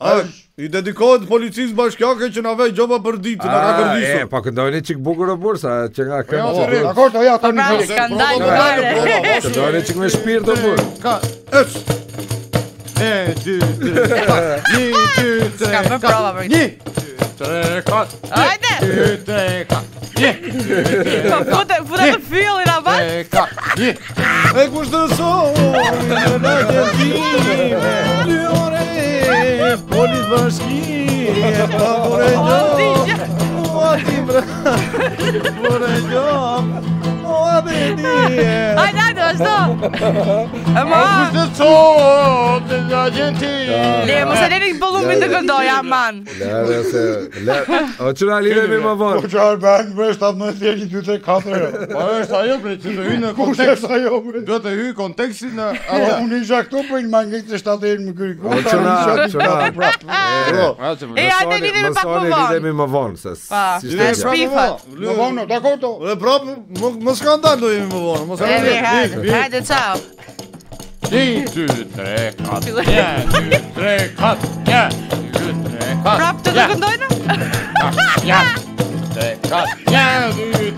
Ash, i dedikohet policisë bashkjake që na vej gjoba për ditë, n'a ka kërdisur. Ah, e, pa po këndojnë e qikë bukur e bursa, që nga këmë po. Ja, po, po, pra, ka korta, ja, ka një kërës. Ka ndaj në bërë. Këndojnë e qikë me shpirë të bërë. Ka, ësht. E, dy, dy, dy, dy, dy, dy, dy, dy, dy, dy, Po fute, fute të fillin, a bat? Tre, kat, një! E kushtë të sori, në në Po një të përshkije, po për e gjohë, po për e gjohë, po për e gjohë, po për e gjohë vazhdo. E ma. të sot, të nga gjenti. Le, më se lirik bëllumbin të këndoj, aman. Le, le, se. Le, o që në alive mi më vonë. Po që arë bërë, në bërë, shtatë nëjë tjerë një të të katër. e po, shtë ajo, bre, që të hynë në kontekst. Do të hyj kontekstin në... Ajo, po, unë po, i shë këtu, për në mangë të shtatë e më kërë. O që në, që në. E, atë më Më më si shtë e shpifat. Më vonë, më do jemi më vonë. Ajde, cao 1, 2, 3, 4 1, 2, 3, 4 1, 2, 3, 4 1, 2, 3, 4 2, 3, 4 1,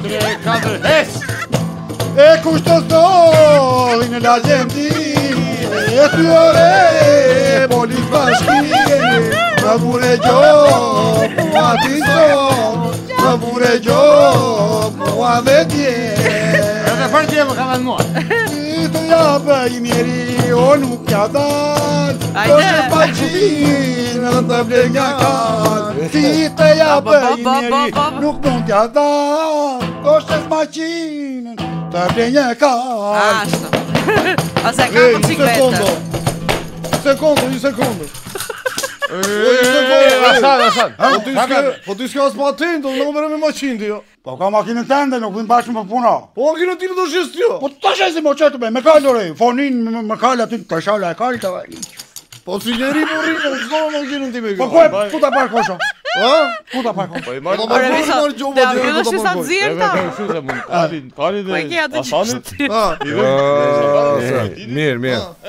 2, 3, 4 E kushtë të stojnë La zemti E të jore Polisë bashki Më pra vure gjohë Mua ti son Më vure gjohë për ti e më ka mua Ti të jabë i njeri, o nuk ja dalë Do të pa qinë, në të vle nga kalë Ti të jabë i njeri, nuk nuk ja dalë Do të pa qinë, të vle nga kalë Ashtë Ose ka më qik vetë Sekundo, një sekundo E, e, e Hasan, Hasan. Po ti s'ke, po ti s'ke as po atë, do merrem me makinë ti. Jo. Po ka makinën tënde, nuk vim bashkë për po punë. Po makinën ti do shjes ti. Po tash ai se më çajtë me, me kalorë, fonin me kalë aty, tash shala e kalta. Po si jeri burri, po do të mundin ti me. Po ku e futa pa kosha? Ë? Ku ta pa Po i marrë, të po, po, marr gjumë. Ti do të sa zirta. Po ti do të mirë, mirë.